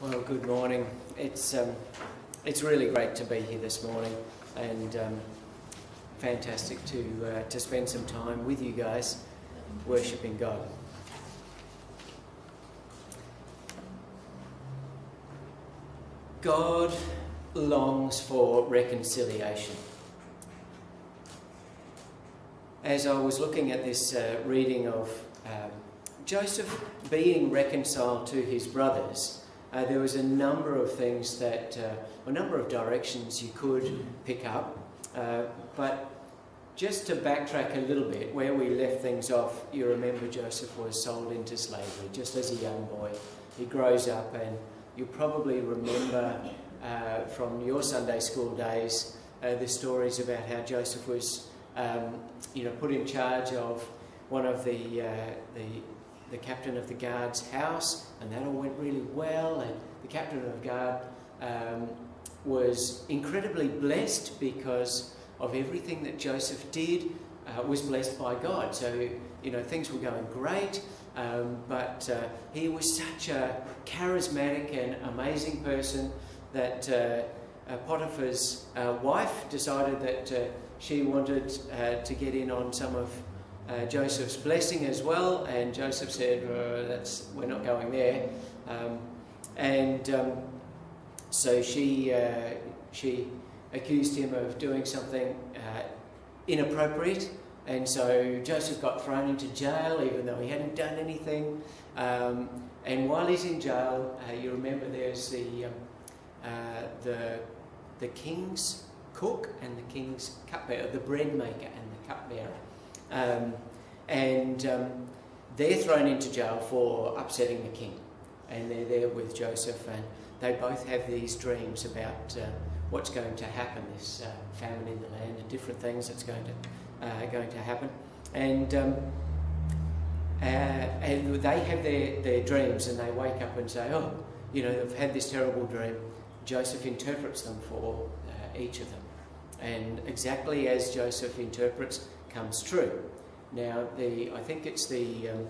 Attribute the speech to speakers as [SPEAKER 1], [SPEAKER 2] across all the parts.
[SPEAKER 1] Well, good morning. It's um, it's really great to be here this morning, and um, fantastic to uh, to spend some time with you guys, worshiping God. God longs for reconciliation. As I was looking at this uh, reading of um, Joseph being reconciled to his brothers, uh, there was a number of things that, uh, a number of directions you could pick up. Uh, but just to backtrack a little bit, where we left things off, you remember Joseph was sold into slavery just as a young boy. He grows up, and you probably remember uh, from your Sunday school days uh, the stories about how Joseph was, um, you know, put in charge of one of the, uh, the the captain of the guard's house, and that all went really well. And the captain of the guard um, was incredibly blessed because of everything that Joseph did. Uh, was blessed by God. So you know things were going great, um, but uh, he was such a charismatic and amazing person that uh, uh Potiphar's uh, wife decided that uh, she wanted to get in on some of uh, Joseph's blessing as well, and Joseph said, "That's we're not going there." Um, and um, so she uh, she accused him of doing something uh, inappropriate, and so Joseph got thrown into jail, even though he hadn't done anything. Um, and while he's in jail, uh, you remember there's the um, the the king's cook and the king's cupbearer, the bread maker and the cupbearer. Um, and um, they're thrown into jail for upsetting the king. And they're there with Joseph, and they both have these dreams about uh, what's going to happen, this uh, famine in the land, and different things that's going to, uh, going to happen. And, um, uh, and they have their, their dreams, and they wake up and say, Oh, you know, I've had this terrible dream. Joseph interprets them for uh, each of them. And exactly as Joseph interprets, comes true. Now, the I think it's the um,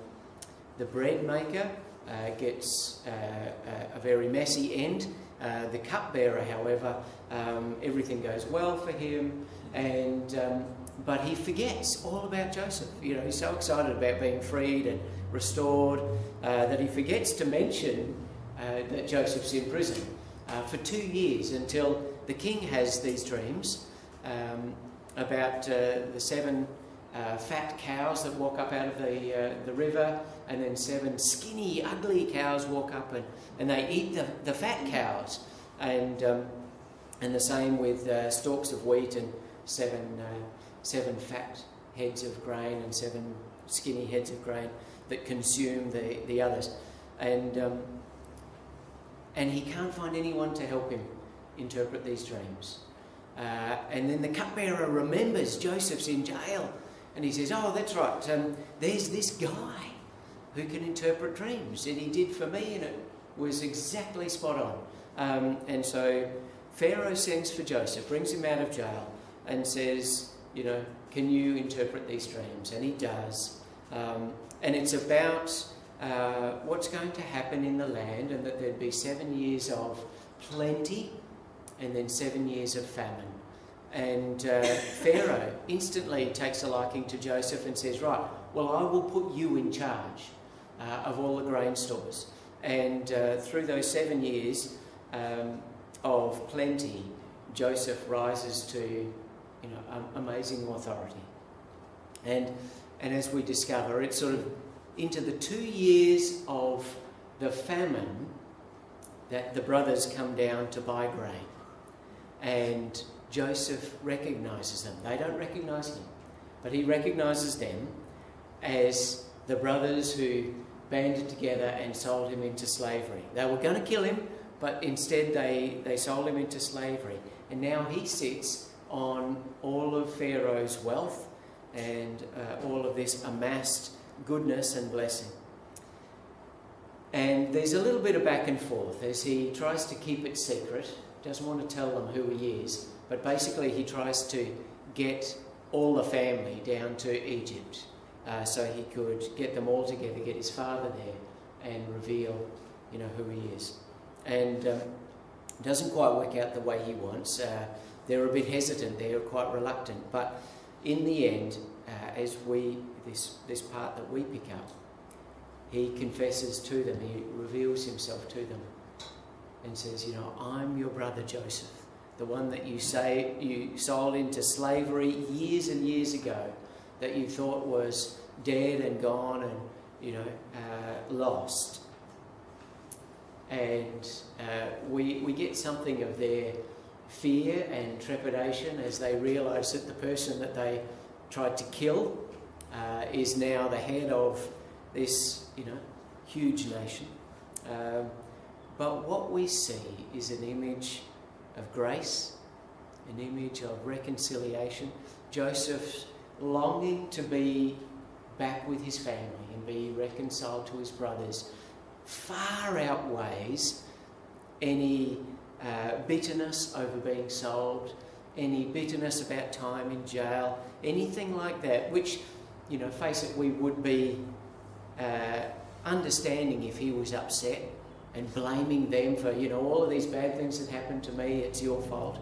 [SPEAKER 1] the bread maker uh, gets uh, a very messy end. Uh, the cupbearer, however, um, everything goes well for him, and um, but he forgets all about Joseph. You know, he's so excited about being freed and restored uh, that he forgets to mention uh, that Joseph's in prison uh, for two years until the king has these dreams um, about the seven uh, fat cows that walk up out of the, uh, the river, and then seven skinny, ugly cows walk up and, and they eat the, the fat cows. And, um, and the same with uh, stalks of wheat and seven, uh, seven fat heads of grain and seven skinny heads of grain that consume the, the others. And, um, and he can't find anyone to help him interpret these dreams. Uh, and then the cupbearer remembers Joseph's in jail and he says, Oh, that's right, um, there's this guy who can interpret dreams, and he did for me, and it was exactly spot on. Um, and so Pharaoh sends for Joseph, brings him out of jail, and says, You know, can you interpret these dreams? And he does. Um, and it's about uh, what's going to happen in the land, and that there'd be seven years of plenty and then seven years of famine. And uh, Pharaoh instantly takes a liking to Joseph and says, Right, well, I will put you in charge uh, of all the grain stores. And uh, through those seven years um, of plenty, Joseph rises to you know, um, amazing authority. And, and as we discover, it's sort of into the two years of the famine that the brothers come down to buy grain. And Joseph recognizes them. They don't recognize him, but he recognizes them as the brothers who banded together and sold him into slavery. They were going to kill him, but instead they, they sold him into slavery. And now he sits on all of Pharaoh's wealth and uh, all of this amassed goodness and blessing. And there's a little bit of back and forth as he tries to keep it secret, doesn't want to tell them who he is. But basically, he tries to get all the family down to Egypt uh, so he could get them all together, get his father there, and reveal, you know, who he is. and um, doesn't quite work out the way he wants. Uh, they're a bit hesitant, they're quite reluctant, but in the end, uh, as we, this, this part that we pick up, he confesses to them, he reveals himself to them, and says, You know, I'm your brother Joseph, the one that you say you sold into slavery years and years ago, that you thought was dead and gone and, you know, uh, lost. And uh, we, we get something of their fear and trepidation as they realise that the person that they tried to kill uh, is now the head of this, you know, huge nation. Um, but what we see is an image of grace, an image of reconciliation. Joseph's longing to be back with his family and be reconciled to his brothers far outweighs any uh, bitterness over being sold, any bitterness about time in jail, anything like that, which, you know, face it, we would be uh, understanding if he was upset and blaming them for, you know, all of these bad things that happened to me, it's your fault.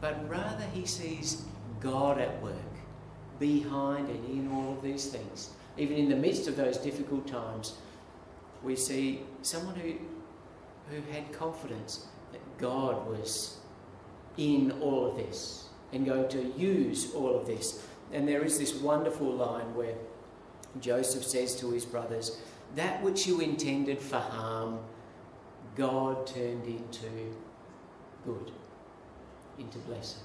[SPEAKER 1] But rather he sees God at work behind and in all of these things. Even in the midst of those difficult times, we see someone who, who had confidence that God was in all of this and going to use all of this. And there is this wonderful line where Joseph says to his brothers, That which you intended for harm, God turned into good, into blessing.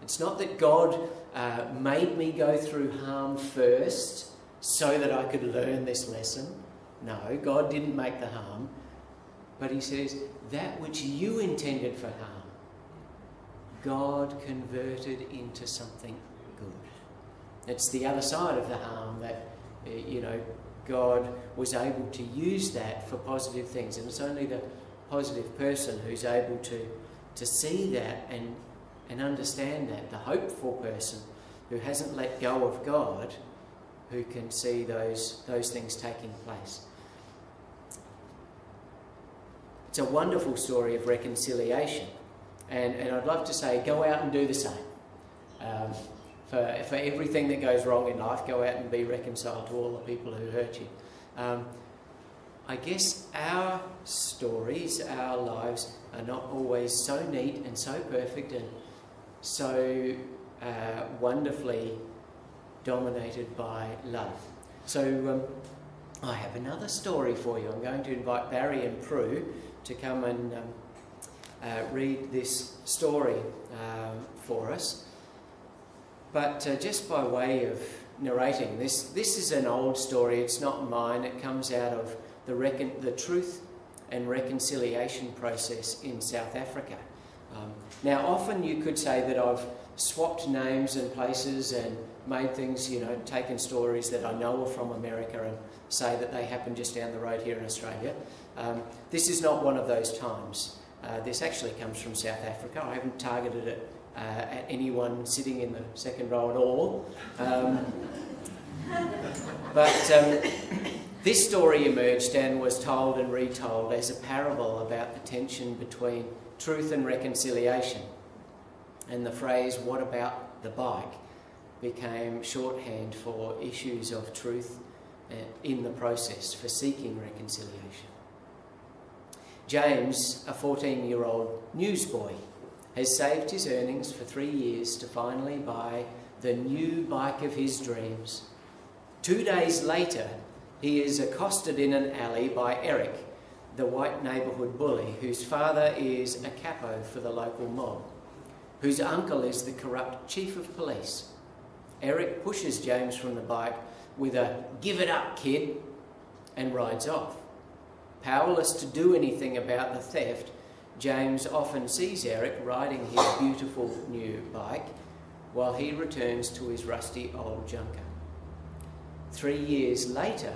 [SPEAKER 1] It's not that God uh, made me go through harm first so that I could learn this lesson. No, God didn't make the harm. But He says, that which you intended for harm, God converted into something good. It's the other side of the harm that, uh, you know, God was able to use that for positive things. And it's only the positive person who's able to, to see that and, and understand that, the hopeful person who hasn't let go of God, who can see those, those things taking place. It's a wonderful story of reconciliation. And, and I'd love to say, go out and do the same. Um, for, for everything that goes wrong in life, go out and be reconciled to all the people who hurt you. Um, I guess our stories, our lives, are not always so neat and so perfect and so uh, wonderfully dominated by love. So um, I have another story for you. I'm going to invite Barry and Prue to come and um, uh, read this story um, for us. But uh, just by way of narrating this, this is an old story. It's not mine. It comes out of the, recon- the truth and reconciliation process in South Africa. Um, now, often you could say that I've swapped names and places and made things, you know, taken stories that I know are from America and say that they happen just down the road here in Australia. Um, this is not one of those times. Uh, this actually comes from South Africa. I haven't targeted it uh, at anyone sitting in the second row at all. Um, but um, this story emerged and was told and retold as a parable about the tension between truth and reconciliation. And the phrase, what about the bike, became shorthand for issues of truth uh, in the process for seeking reconciliation. James, a 14 year old newsboy, has saved his earnings for three years to finally buy the new bike of his dreams. Two days later, he is accosted in an alley by Eric, the white neighbourhood bully, whose father is a capo for the local mob, whose uncle is the corrupt chief of police. Eric pushes James from the bike with a give it up, kid, and rides off. Powerless to do anything about the theft, James often sees Eric riding his beautiful new bike while he returns to his rusty old junker. Three years later,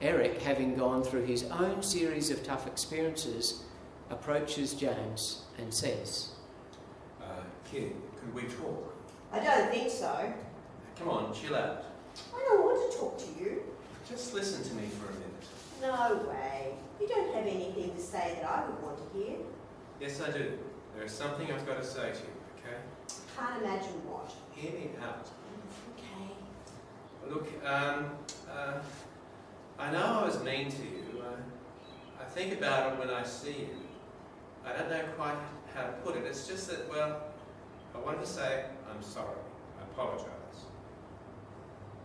[SPEAKER 1] Eric, having gone through his own series of tough experiences, approaches James and says,
[SPEAKER 2] uh, Kid, could we talk?
[SPEAKER 3] I don't think so.
[SPEAKER 2] Come on, chill out.
[SPEAKER 3] I don't want to talk to you.
[SPEAKER 2] Just listen to me for a minute.
[SPEAKER 3] No way. You don't have anything to say that I would want to hear.
[SPEAKER 2] Yes, I do. There is something I've got to say to you, okay?
[SPEAKER 3] Can't imagine what.
[SPEAKER 2] Hear me out.
[SPEAKER 3] Okay.
[SPEAKER 2] Look, um, uh, I know I was mean to you. I, I think about it when I see you. I don't know quite how to put it. It's just that, well, I wanted to say I'm sorry. I apologise.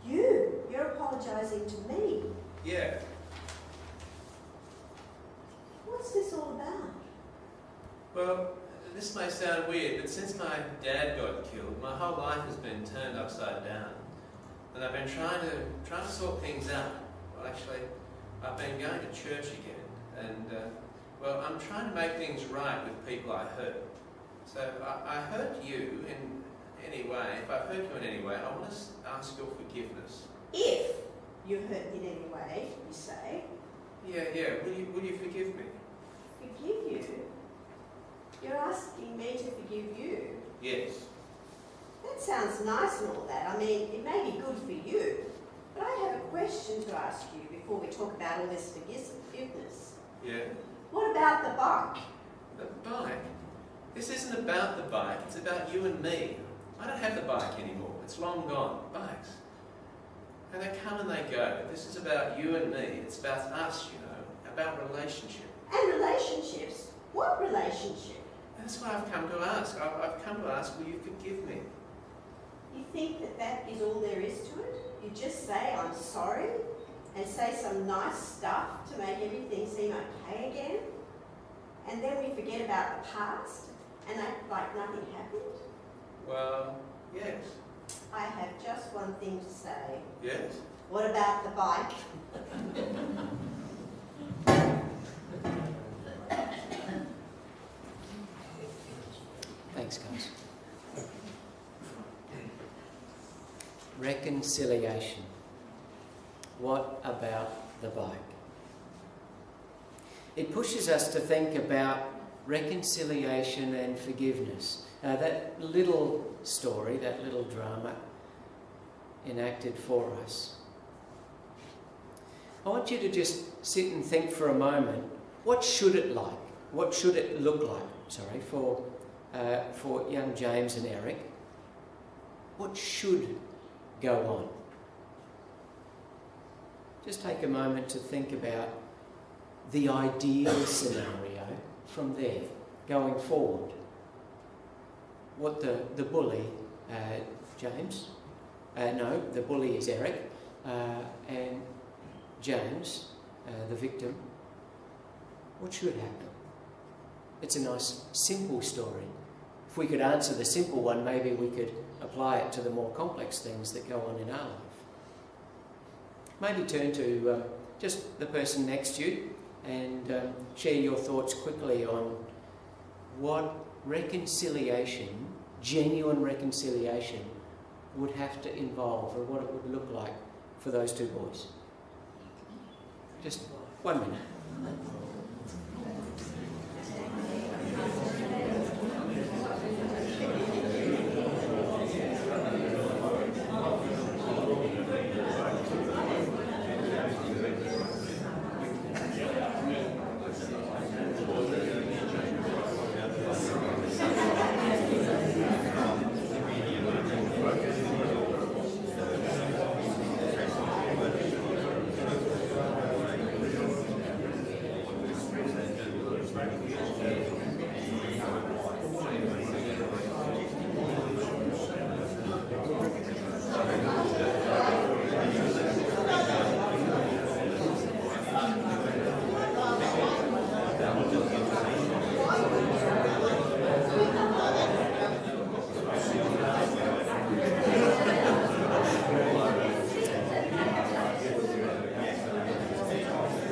[SPEAKER 3] You? You're apologising to me.
[SPEAKER 2] Yeah,
[SPEAKER 3] What's this all about?
[SPEAKER 2] Well, this may sound weird, but since my dad got killed, my whole life has been turned upside down. And I've been trying to trying to sort things out. Well, actually, I've been going to church again, and uh, well, I'm trying to make things right with people I hurt. So I, I hurt you in any way. If I hurt you in any way, I want to ask your forgiveness.
[SPEAKER 3] If you hurt me in any way, you say,
[SPEAKER 2] Yeah, yeah. Will you will you forgive me?
[SPEAKER 3] forgive you. You're asking me to forgive you.
[SPEAKER 2] Yes.
[SPEAKER 3] That sounds nice and all that. I mean, it may be good for you. But I have a question to ask you before we talk about all this forgive- forgiveness.
[SPEAKER 2] Yeah.
[SPEAKER 3] What about the bike?
[SPEAKER 2] The bike? This isn't about the bike, it's about you and me. I don't have the bike anymore, it's long gone. Bikes. And they come and they go. This is about you and me. It's about us, you know, about relationship.
[SPEAKER 3] And relationships. What relationship?
[SPEAKER 2] That's why I've come to ask. I've, I've come to ask, will you forgive me?
[SPEAKER 3] You think that that is all there is to it? You just say, I'm sorry, and say some nice stuff to make everything seem okay again? And then we forget about the past and act like nothing happened?
[SPEAKER 2] Well, yes.
[SPEAKER 3] I have just one thing to say.
[SPEAKER 2] Yes.
[SPEAKER 3] What about the bike?
[SPEAKER 1] Thanks, guys. Reconciliation. What about the bike? It pushes us to think about reconciliation and forgiveness. Now, that little story, that little drama enacted for us. I want you to just sit and think for a moment what should it like? What should it look like? Sorry, for uh, for young James and Eric. What should go on? Just take a moment to think about the ideal scenario from there going forward. What the, the bully, uh, James, uh, no, the bully is Eric, uh, and James, uh, the victim, what should happen? It's a nice, simple story. If we could answer the simple one, maybe we could apply it to the more complex things that go on in our life. Maybe turn to um, just the person next to you and um, share your thoughts quickly on what reconciliation, genuine reconciliation, would have to involve or what it would look like for those two boys. Just one minute.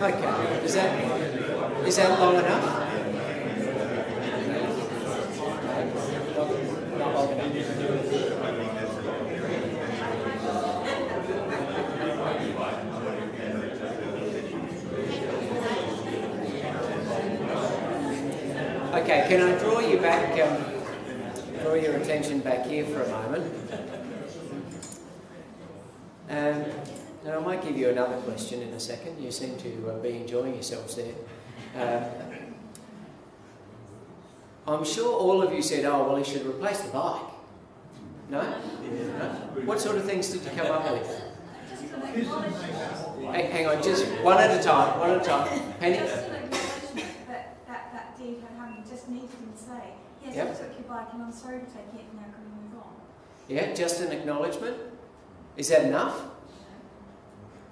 [SPEAKER 1] Okay, is that is that long enough? Okay, can I draw you back, um, draw your attention back here for a moment? Um, Now, I might give you another question in a second. You seem to uh, be enjoying yourselves there. Um, I'm sure all of you said, oh, well, he should replace the bike. No? no? What sort of things did you come up with? Hang, hang on, just one at a time, one at a time. Penny?
[SPEAKER 4] Just an acknowledgement that, that that deed had happened, just needed him to say, yes,
[SPEAKER 1] Yep.
[SPEAKER 4] I took your bike and I'm sorry to take it, now can we move on?
[SPEAKER 1] Yeah, just an acknowledgement. Is that enough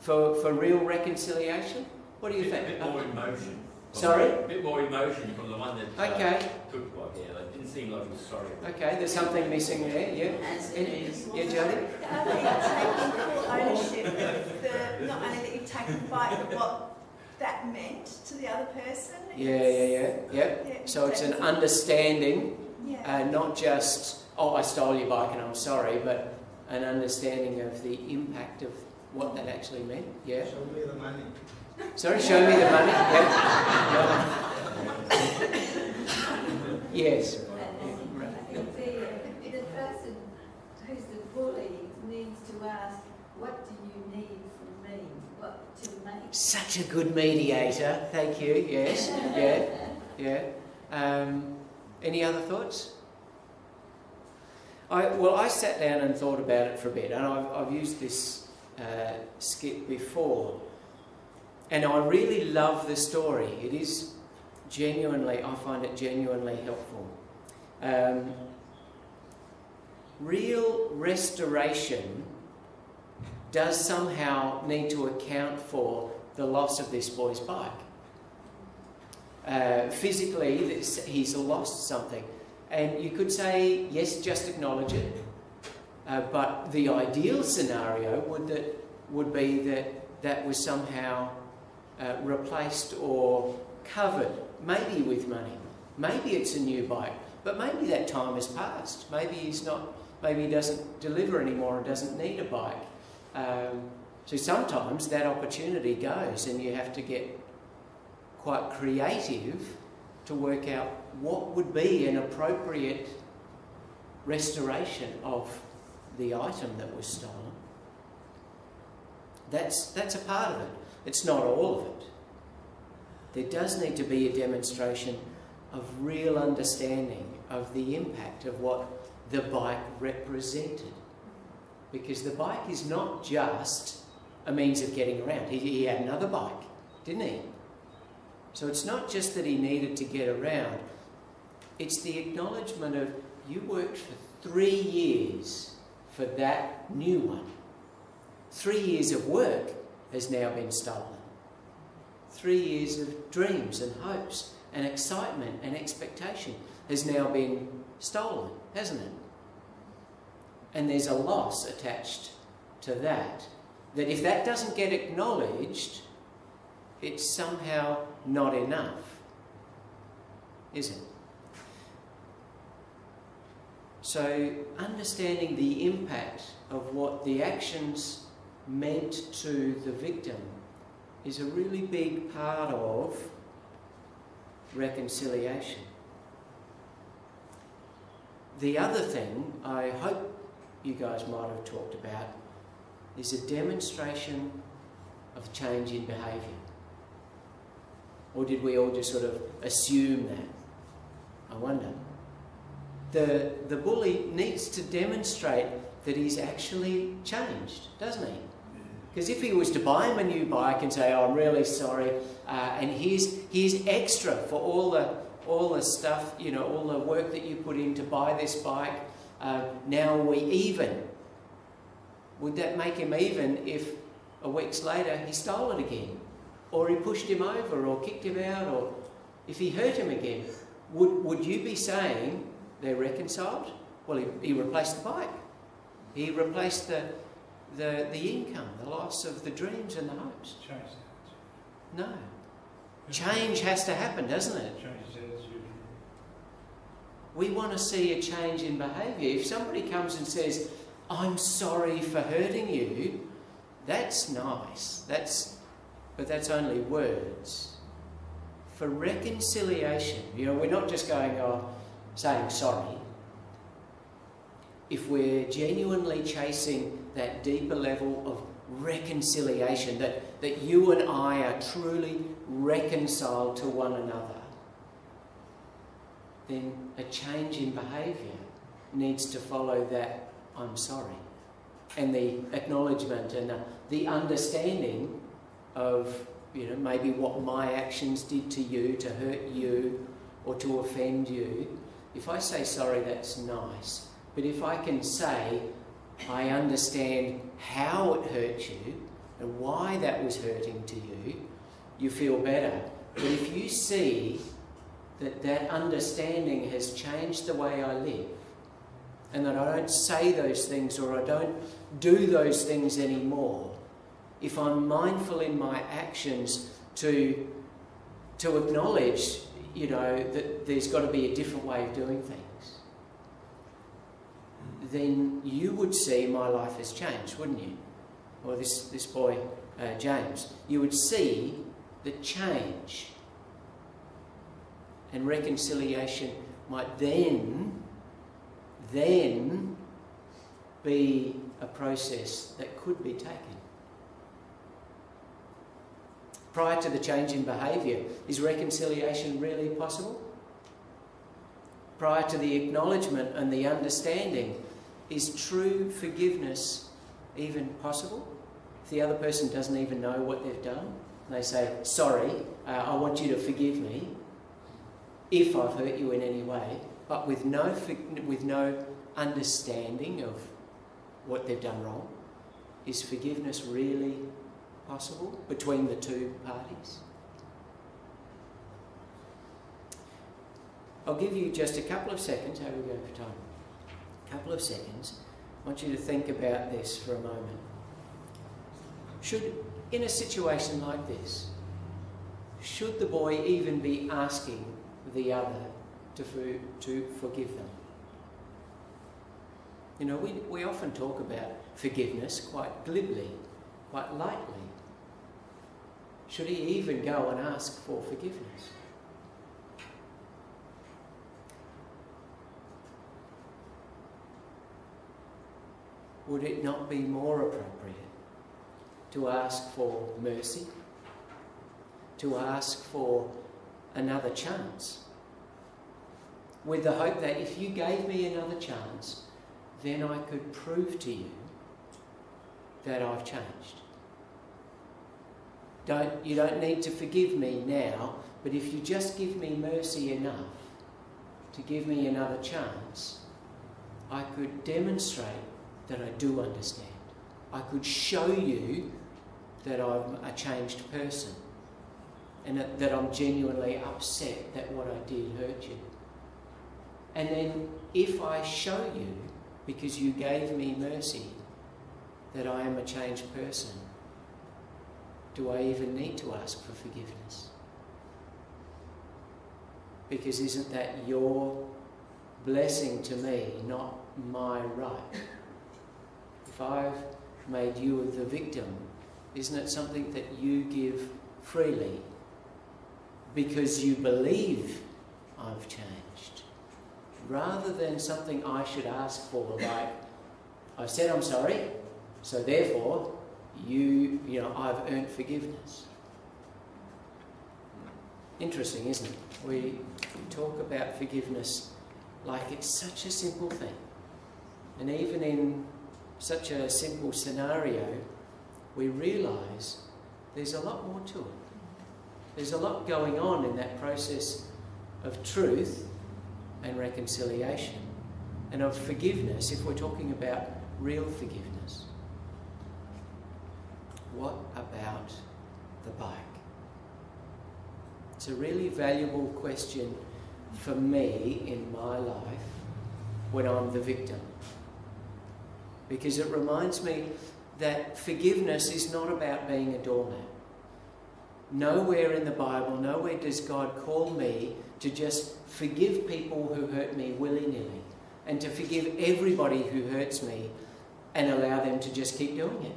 [SPEAKER 1] for, for real reconciliation? What do you
[SPEAKER 5] A
[SPEAKER 1] think?
[SPEAKER 5] bit more emotion.
[SPEAKER 1] Sorry?
[SPEAKER 5] A bit more emotion from the one that uh,
[SPEAKER 1] Okay,
[SPEAKER 5] took what, yeah, it didn't seem like he was sorry.
[SPEAKER 1] okay, there's something missing there, yeah?
[SPEAKER 3] As it
[SPEAKER 1] Any- Yeah, Jodie?
[SPEAKER 6] I think taking full ownership of the, not only that you've taken the bike, but what that meant to the other person.
[SPEAKER 1] Yeah, yeah, yeah, yeah.
[SPEAKER 6] yeah.
[SPEAKER 1] So it's an understanding,
[SPEAKER 6] Yeah.
[SPEAKER 1] uh, not just, oh, I stole your bike and I'm sorry, but an understanding of the impact of what that actually meant, yeah?
[SPEAKER 7] Show me the money.
[SPEAKER 1] Sorry, show me the money, yeah? Yes.
[SPEAKER 8] The, person who's the bully needs to ask, what do you need from me? What to make?
[SPEAKER 1] Such a good mediator, thank you, yes, yeah, yeah. Um, any other thoughts? I, well, I sat down and thought about it for a bit, and I've, I've used this uh, skit before, and I really love the story. It is genuinely, I find it genuinely helpful. Um, real restoration does somehow need to account for the loss of this boy's bike. Uh, physically, this, he's lost something. And you could say, yes, just acknowledge it. Uh, but the ideal scenario would, that, would be that that was somehow uh, replaced or covered, maybe with money. Maybe it's a new bike, but maybe that time has passed. Maybe he's not, maybe he doesn't deliver anymore and doesn't need a bike. Um, so sometimes that opportunity goes, and you have to get quite creative to work out what would be an appropriate restoration of the item that was stolen. That's, that's a part of it. It's not all of it. There does need to be a demonstration of real understanding of the impact of what the bike represented. Because the bike is not just a means of getting around. He, he had another bike, didn't he? So it's not just that he needed to get around, it's the acknowledgement of you worked for three years for that new one. Three years of work has now been stolen. Three years of dreams and hopes and excitement and expectation has now been stolen, hasn't it? And there's a loss attached to that. That if that doesn't get acknowledged, it's somehow not enough, is it? So, understanding the impact of what the actions meant to the victim is a really big part of reconciliation. The other thing I hope you guys might have talked about is a demonstration of change in behaviour. Or did we all just sort of assume that? I wonder. The, the bully needs to demonstrate that he's actually changed, doesn't he? Because if he was to buy him a new bike and say, oh, I'm really sorry, uh, and here's, here's extra for all the, all the stuff, you know, all the work that you put in to buy this bike, uh, now we even. Would that make him even if a weeks later he stole it again? Or he pushed him over or kicked him out or if he hurt him again? Would, would you be saying they're reconciled? Well, he, he replaced the bike. He replaced the, the, the income, the loss of the dreams and the hopes.
[SPEAKER 7] Change
[SPEAKER 1] No. Change has to happen, doesn't it?
[SPEAKER 7] Change the attitude.
[SPEAKER 1] We want to see a change in behaviour. If somebody comes and says, I'm sorry for hurting you, that's nice. That's, but that's only words. For reconciliation, you know, we're not just going, oh, saying sorry. If we're genuinely chasing that deeper level of reconciliation, that, that you and I are truly reconciled to one another, then a change in behaviour needs to follow that I'm sorry. And the acknowledgement and the, the understanding of, you know, maybe what my actions did to you to hurt you or to offend you. If I say sorry, that's nice. But if I can say, I understand how it hurt you and why that was hurting to you, you feel better. But if you see that that understanding has changed the way I live, and that I don't say those things or I don't do those things anymore, if I'm mindful in my actions to, to acknowledge, you know, that there's got to be a different way of doing things, then you would see my life has changed, wouldn't you? Or this, this boy, uh, James. You would see the change. And reconciliation might then, then be a process that could be taken. Prior to the change in behaviour, is reconciliation really possible? Prior to the acknowledgement and the understanding is true forgiveness even possible? If the other person doesn't even know what they've done, they say, Sorry, uh, I want you to forgive me if I've hurt you in any way, but with no, with no understanding of what they've done wrong, is forgiveness really possible between the two parties? I'll give you just a couple of seconds. How are we going for time? Couple of seconds, I want you to think about this for a moment. Should, in a situation like this, should the boy even be asking the other to, for, to forgive them? You know, we, we often talk about forgiveness quite glibly, quite lightly. Should he even go and ask for forgiveness? Would it not be more appropriate to ask for mercy, to ask for another chance, with the hope that if you gave me another chance, then I could prove to you that I've changed. Don't, you don't need to forgive me now, but if you just give me mercy enough to give me another chance, I could demonstrate that I do understand. I could show you that I'm a changed person and that, I'm genuinely upset that what I did hurt you. And then if I show you, because you gave me mercy, that I am a changed person, do I even need to ask for forgiveness? Because isn't that your blessing to me, not my right? If I've made you the victim, isn't it something that you give freely because you believe I've changed? Rather than something I should ask for, like, I've said I'm sorry, so therefore, you, you know, I've earned forgiveness. Interesting, isn't it? We talk about forgiveness like it's such a simple thing. And even in such a simple scenario, we realise there's a lot more to it. There's a lot going on in that process of truth and reconciliation and of forgiveness if we're talking about real forgiveness. What about the bike? It's a really valuable question for me in my life when I'm the victim because it reminds me that forgiveness is not about being a doormat. Nowhere in the Bible, nowhere does God call me to just forgive people who hurt me willy nilly and to forgive everybody who hurts me and allow them to just keep doing it.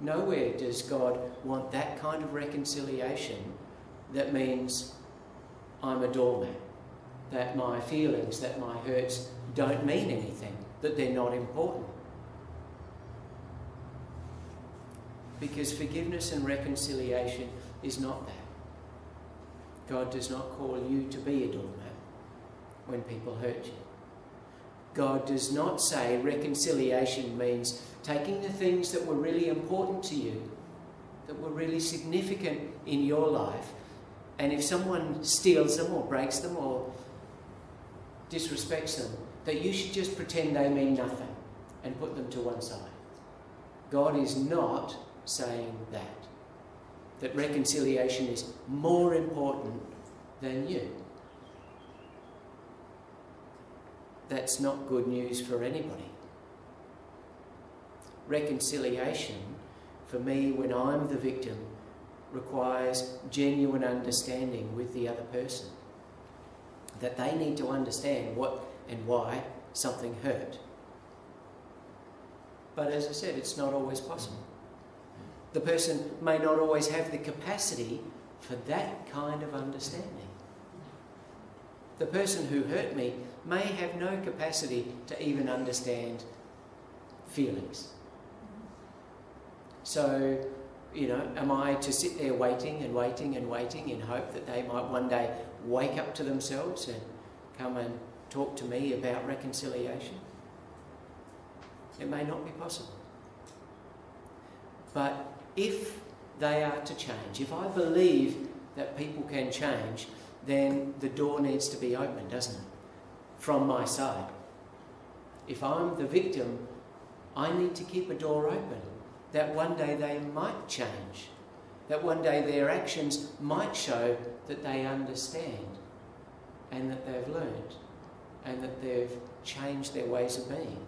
[SPEAKER 1] Nowhere does God want that kind of reconciliation that means I'm a doormat, that my feelings, that my hurts don't mean anything that they're not important. Because forgiveness and reconciliation is not that. God does not call you to be a doormat when people hurt you. God does not say reconciliation means taking the things that were really important to you, that were really significant in your life, and if someone steals them or breaks them or disrespects them, that you should just pretend they mean nothing and put them to one side. God is not saying that. That reconciliation is more important than you. That's not good news for anybody. Reconciliation, for me, when I'm the victim, requires genuine understanding with the other person. That they need to understand what and why something hurt. But as I said, it's not always possible. The person may not always have the capacity for that kind of understanding. The person who hurt me may have no capacity to even understand feelings. So, you know, am I to sit there waiting and waiting and waiting in hope that they might one day wake up to themselves and come and talk to me about reconciliation? It may not be possible. But if they are to change, if I believe that people can change, then the door needs to be open, doesn't it? From my side. If I'm the victim, I need to keep a door open that one day they might change, that one day their actions might show that they understand and that they've learned and that they've changed their ways of being.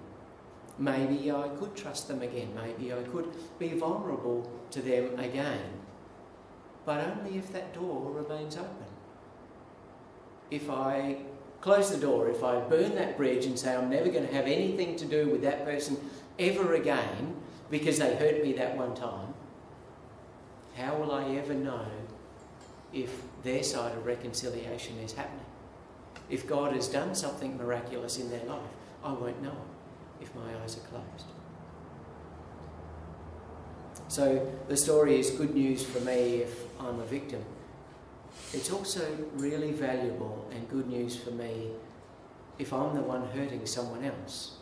[SPEAKER 1] Maybe I could trust them again. Maybe I could be vulnerable to them again. But only if that door remains open. If I close the door, if I burn that bridge and say I'm never going to have anything to do with that person ever again because they hurt me that one time, how will I ever know if their side of reconciliation is happening? If God has done something miraculous in their life, I won't know if my eyes are closed. So the story is good news for me if I'm a victim. It's also really valuable and good news for me if I'm the one hurting someone else.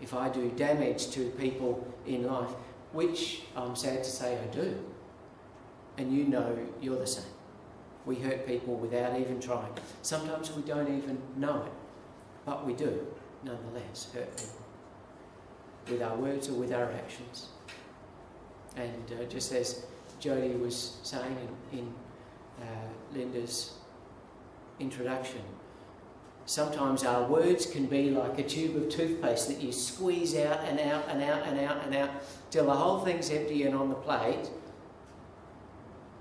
[SPEAKER 1] If I do damage to people in life, which I'm sad to say I do, and you know you're the same. We hurt people without even trying. Sometimes we don't even know it, but we do nonetheless hurt people with our words or with our actions. And uh, just as Jody was saying in, in uh, Linda's introduction, sometimes our words can be like a tube of toothpaste that you squeeze out and out and out and out and out till the whole thing's empty and on the plate.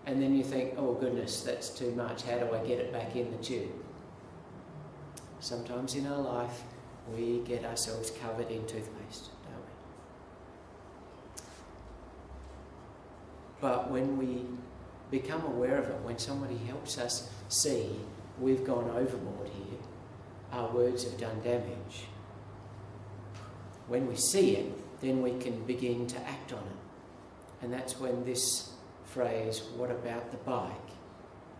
[SPEAKER 1] And then you think, oh goodness, that's too much. How do I get it back in the tube? Sometimes in our life, we get ourselves covered in toothpaste, don't we? But when we become aware of it, when somebody helps us see we've gone overboard here, our words have done damage, when we see it, then we can begin to act on it. And that's when this phrase, what about the bike,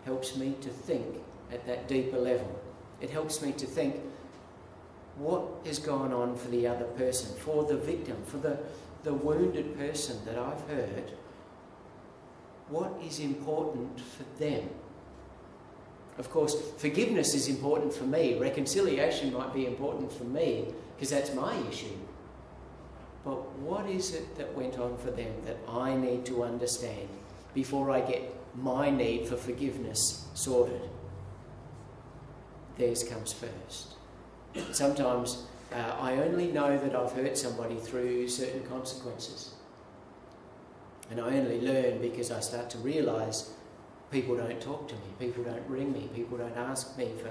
[SPEAKER 1] helps me to think at that deeper level. It helps me to think what has gone on for the other person, for the victim, for the, the wounded person that I've hurt. What is important for them? Of course, forgiveness is important for me. Reconciliation might be important for me because that's my issue. But what is it that went on for them that I need to understand before I get my need for forgiveness sorted? Theirs comes first. Sometimes uh, I only know that I've hurt somebody through certain consequences. And I only learn because I start to realise people don't talk to me, people don't ring me, people don't ask me for,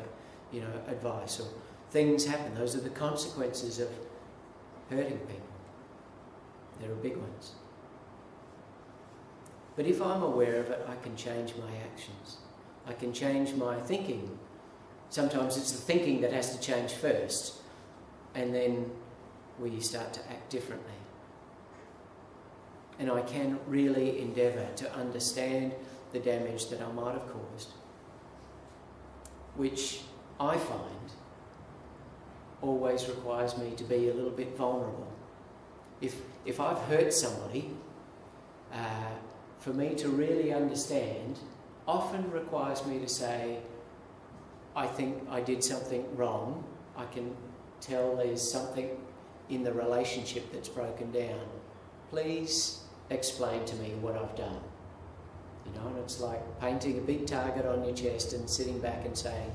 [SPEAKER 1] you know, advice or things happen. Those are the consequences of hurting people. There are big ones. But if I'm aware of it, I can change my actions. I can change my thinking Sometimes it's the thinking that has to change first, and then we start to act differently. and I can really endeavour to understand the damage that I might have caused, which I find always requires me to be a little bit vulnerable. If, if I've hurt somebody, uh, for me to really understand often requires me to say, I think I did something wrong. I can tell there's something in the relationship that's broken down. Please explain to me what I've done. You know, and it's like painting a big target on your chest and sitting back and saying,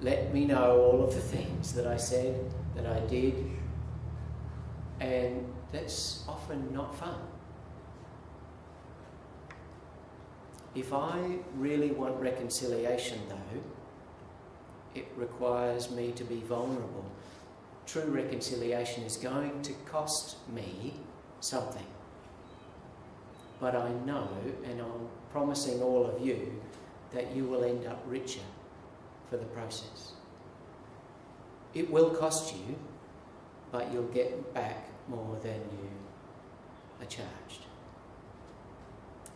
[SPEAKER 1] let me know all of the things that I said, that I did. And that's often not fun. If I really want reconciliation, though, it requires me to be vulnerable. True reconciliation is going to cost me something. But I know, and I'm promising all of you, that you will end up richer for the process. It will cost you, but you'll get back more than you are charged.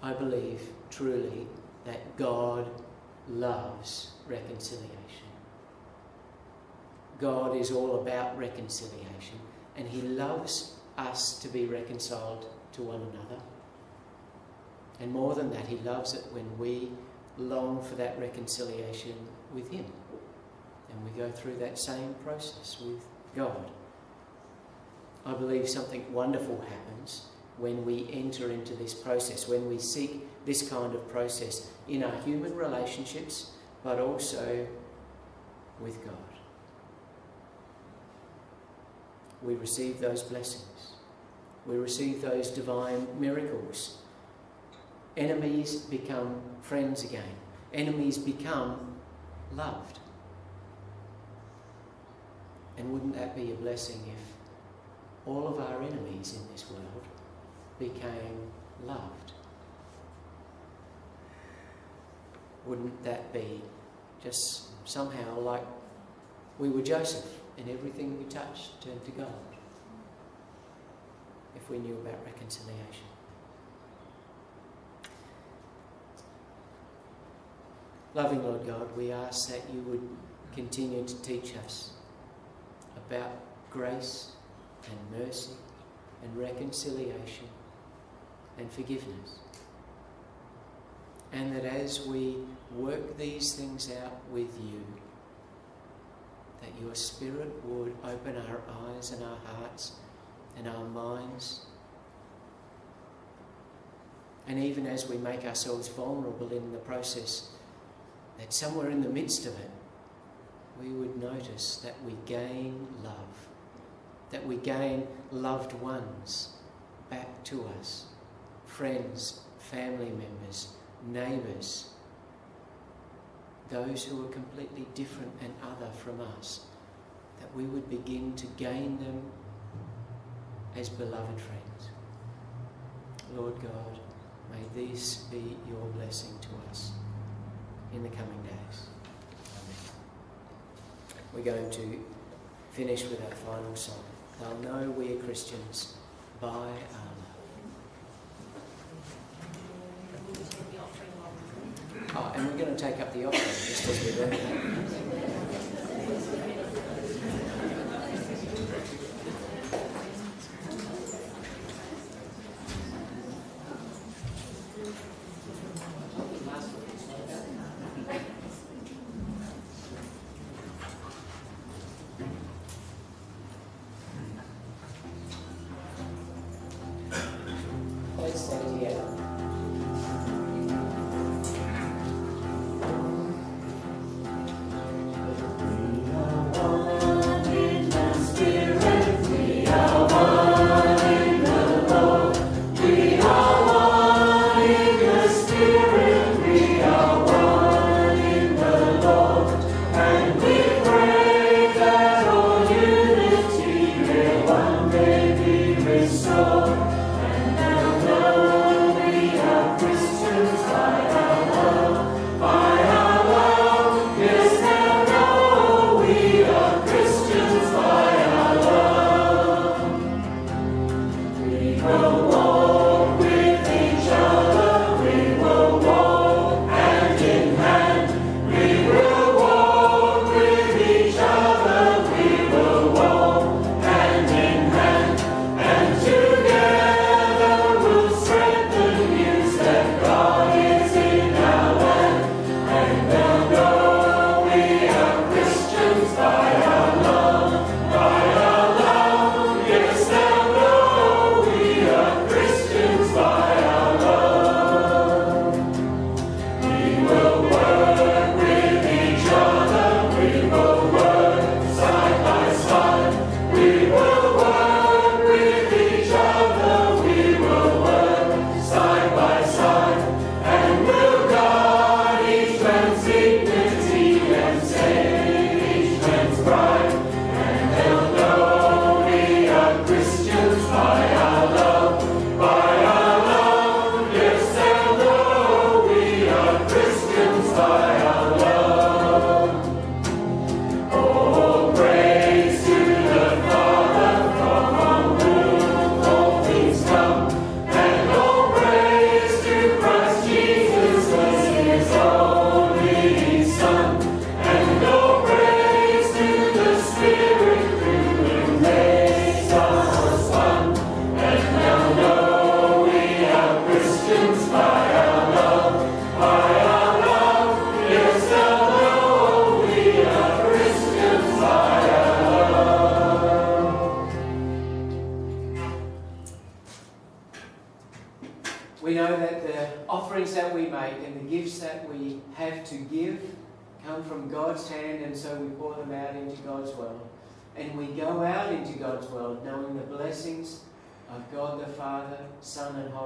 [SPEAKER 1] I believe truly that God loves reconciliation. God is all about reconciliation, and He loves us to be reconciled to one another. And more than that, He loves it when we long for that reconciliation with Him. And we go through that same process with God. I believe something wonderful happens when we enter into this process, when we seek this kind of process in our human relationships, but also with God. We receive those blessings. We receive those divine miracles. Enemies become friends again. Enemies become loved. And wouldn't that be a blessing if all of our enemies in this world became loved? Wouldn't that be just somehow like we were Joseph and everything we touched turned to gold? If we knew about reconciliation. Loving Lord God, we ask that you would continue to teach us about grace and mercy and reconciliation and forgiveness. And that as we work these things out with you, that your Spirit would open our eyes and our hearts and our minds. And even as we make ourselves vulnerable in the process, that somewhere in the midst of it, we would notice that we gain love, that we gain loved ones back to us, friends, family members, neighbours, those who are completely different and other from us, that we would begin to gain them as beloved friends. Lord God, may this be your blessing to us in the coming days. We're going to finish with our final song. They'll know we are Christians by our love. Oh, and we're going to take up the offering just as we went.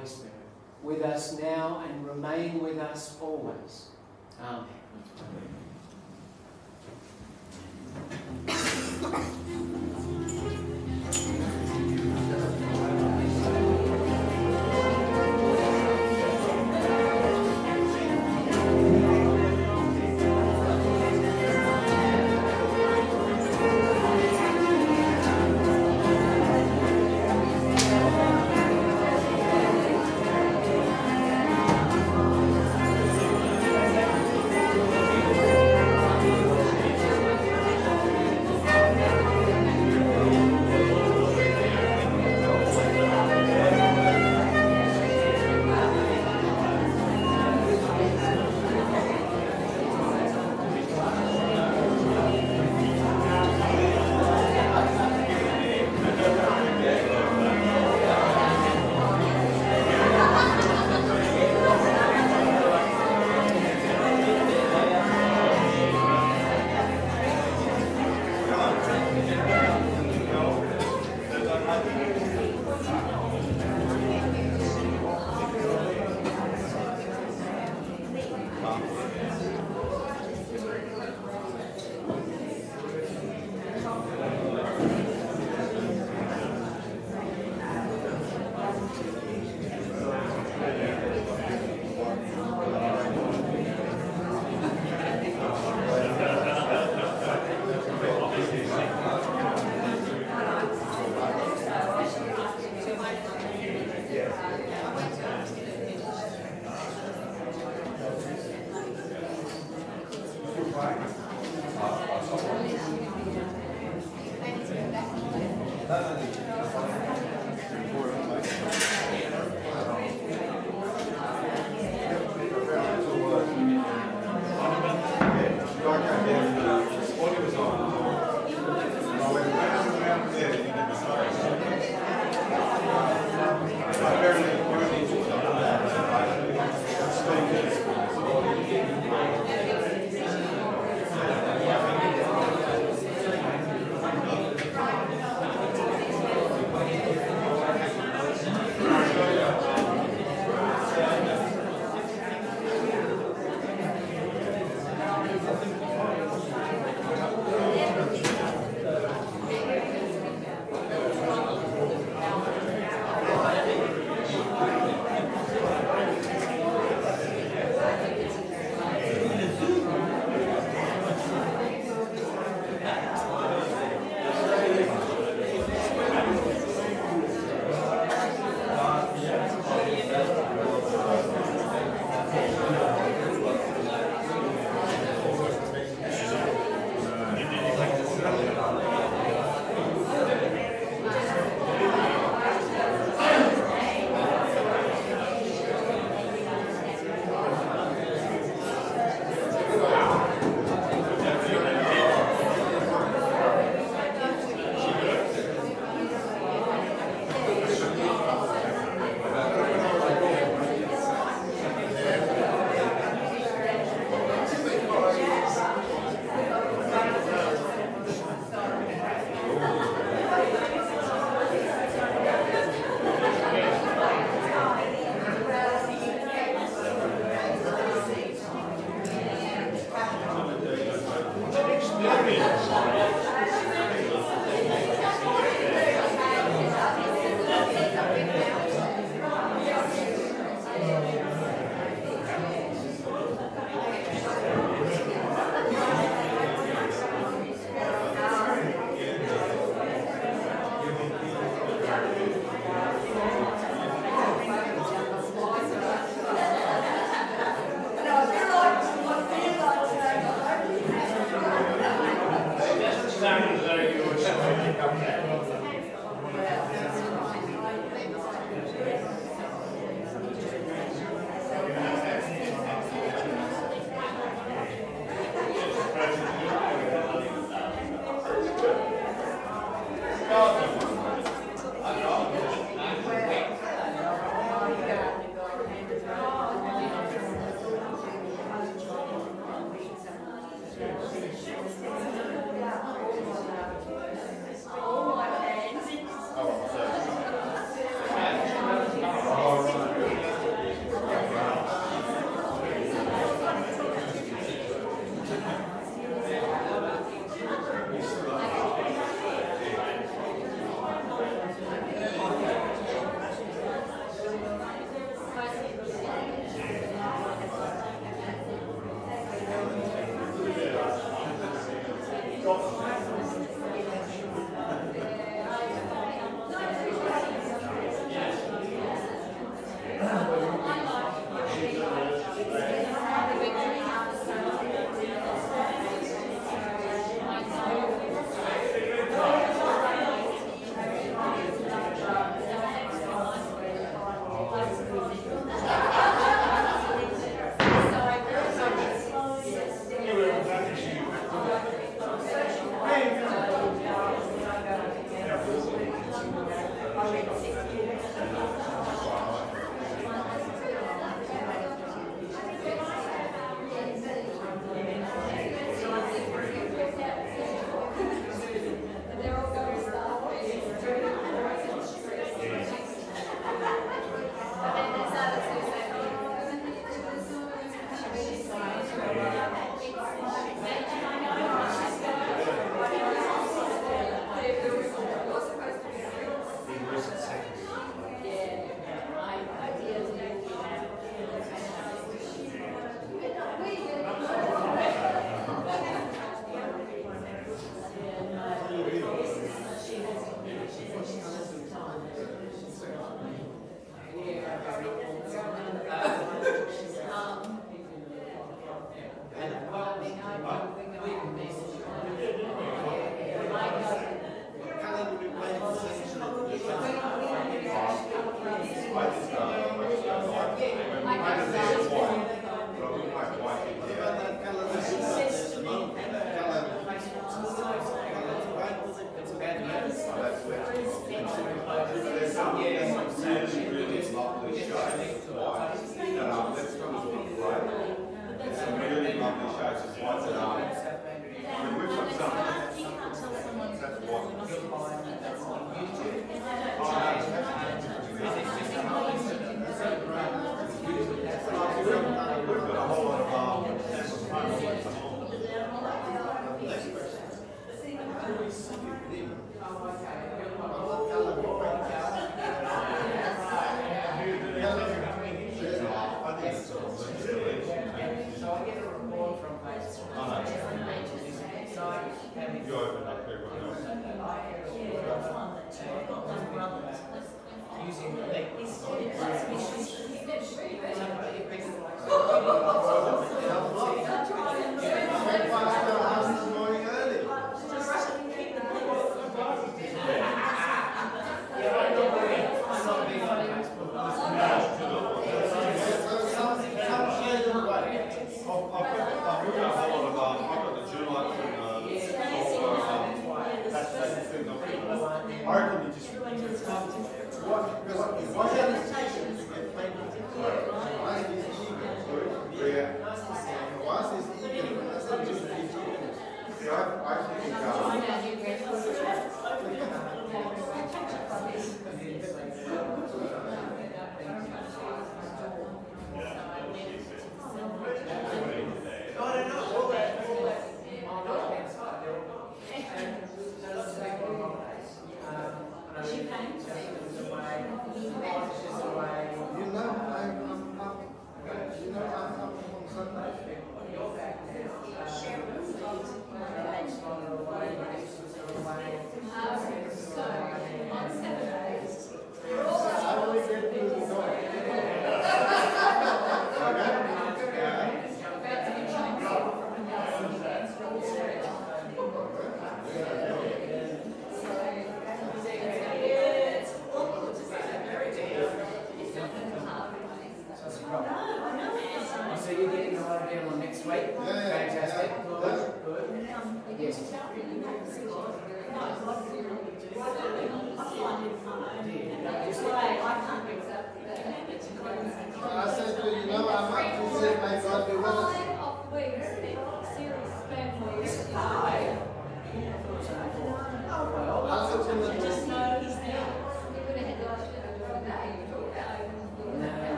[SPEAKER 9] Holy Spirit with us now and remain with us always. Amen.
[SPEAKER 10] Amen.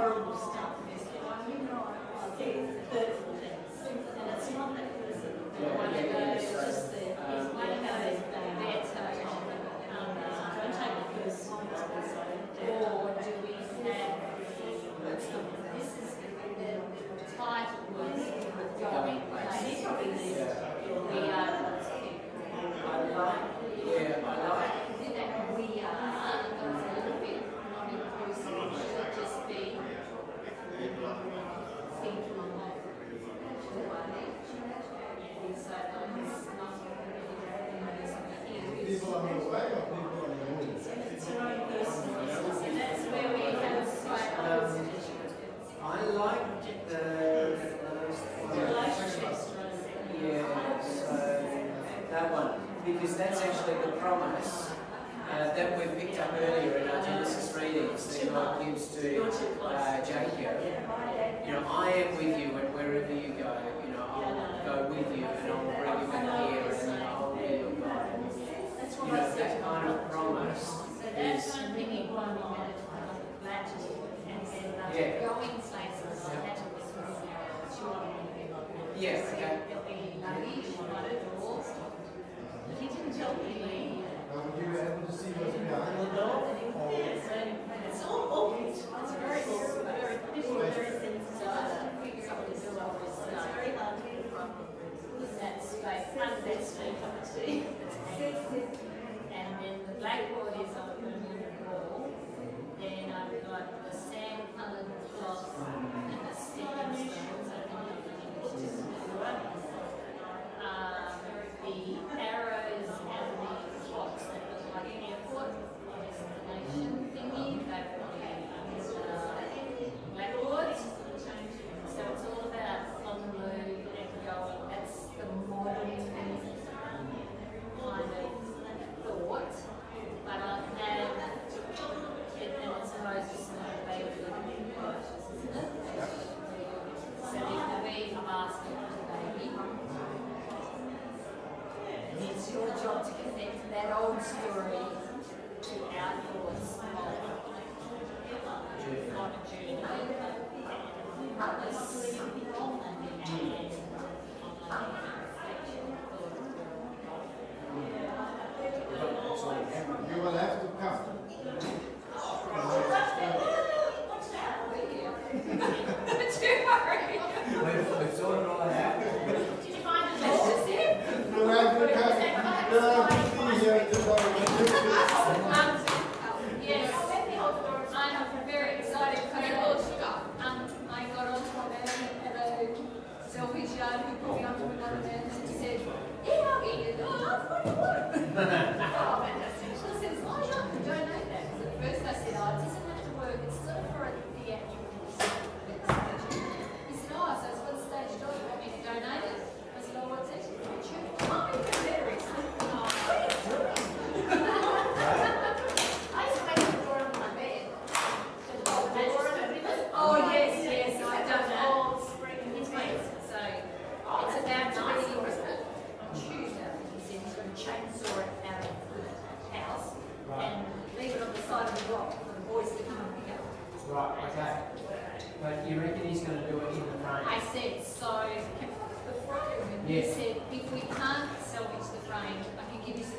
[SPEAKER 10] pearls.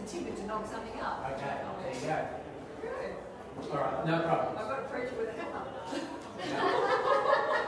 [SPEAKER 10] stupid to
[SPEAKER 1] knock something up.
[SPEAKER 10] Okay, there you go.
[SPEAKER 1] Good.
[SPEAKER 10] All right, no problem.
[SPEAKER 1] I've got a preacher with a hammer.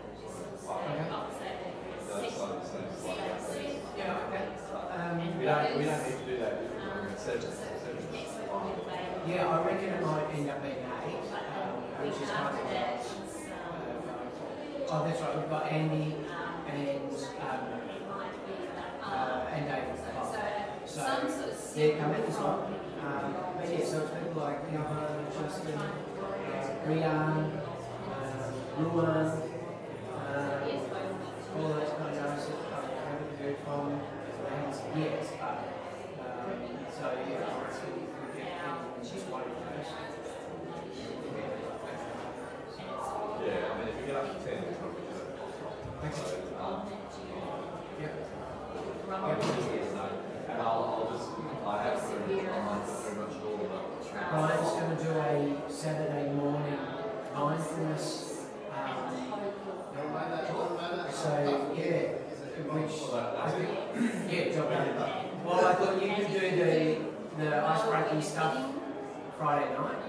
[SPEAKER 1] we've got
[SPEAKER 11] Andy
[SPEAKER 10] and um,
[SPEAKER 12] uh,
[SPEAKER 10] and
[SPEAKER 1] David. Clark.
[SPEAKER 11] So
[SPEAKER 12] uh,
[SPEAKER 1] they're coming as well. Um, but yeah, so it's people like Johan, Justin, uh, Rian, um, Ruan, uh, all those kind of guys that um, haven't heard from yet. So yeah, it's.
[SPEAKER 5] Yeah, I mean, if you get up to 10,
[SPEAKER 1] Brian's going to do a Saturday morning mindfulness. Um, so yeah, which I think, yeah, job done. Well, I thought you could do the the ice breaking stuff Friday night,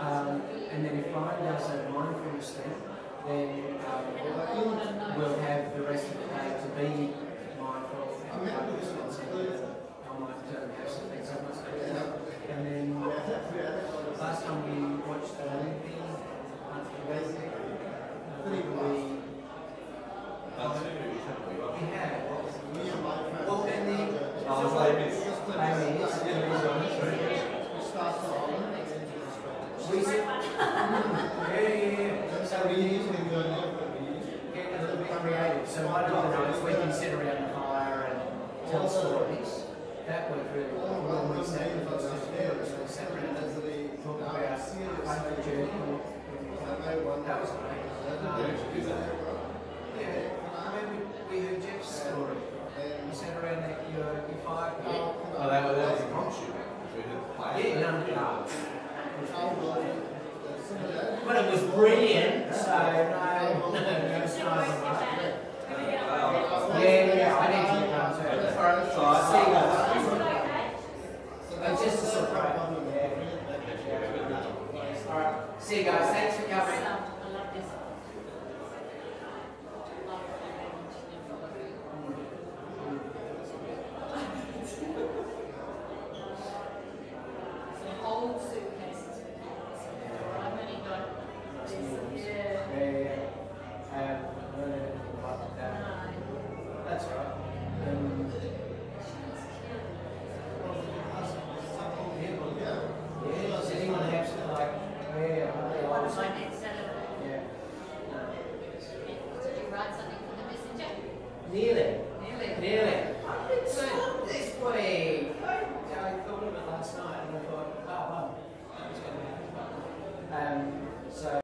[SPEAKER 1] um, and then if Brian does a mindfulness thing, then um, we'll have the rest of the day to be mindful and. I might um, have some things I must do. And then last time we